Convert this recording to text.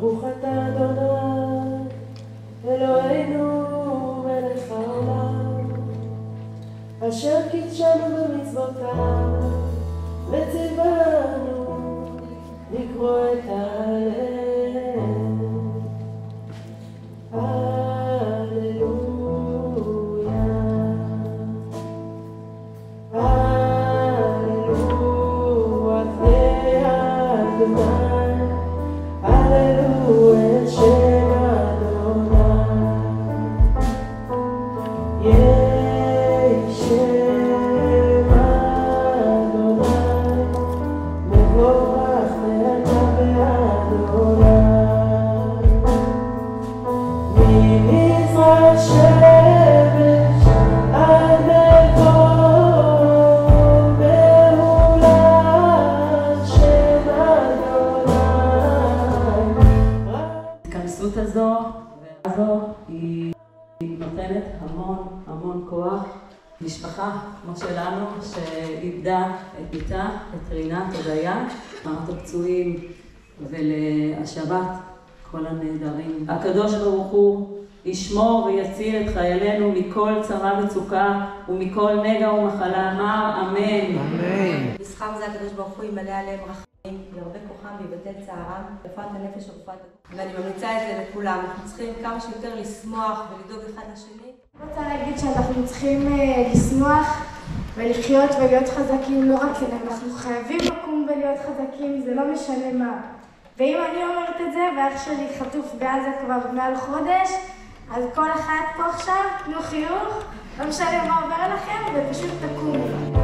ברוך אתה אדוני, אלוהינו מלך העולם, אשר קידשנו במצוותיו, הזו והזו היא היא נותנת המון המון כוח. משפחה כמו שלנו שאיבדה את בתה, את רינת הודיה, מערכת הפצועים ולהשבת כל הנעדרים. הקדוש ברוך הוא ישמור ויציל את חיילינו מכל צרה וצוקה ומכל נגע ומחלה. אמר אמן. בשכר זה הקדוש ברוך הוא ימלא עליהם רחמים, כוחם ויבטל צערם, רפואת הנפש ורפואת הגוף. ואני ממליצה את זה לכולם. אנחנו צריכים כמה שיותר לשמוח ולדאוג אחד לשני. אני רוצה להגיד שאנחנו צריכים אה, לשמוח ולחיות ולהיות חזקים לא רק כדי, אנחנו חייבים לקום ולהיות חזקים, זה לא משנה מה. ואם אני אומרת את זה, ואח שלי חטוף בעזה כבר מעל חודש, אז כל אחת פה עכשיו, תנו חיוך, לא משנה מה עובר לכם, ופשוט תקומו.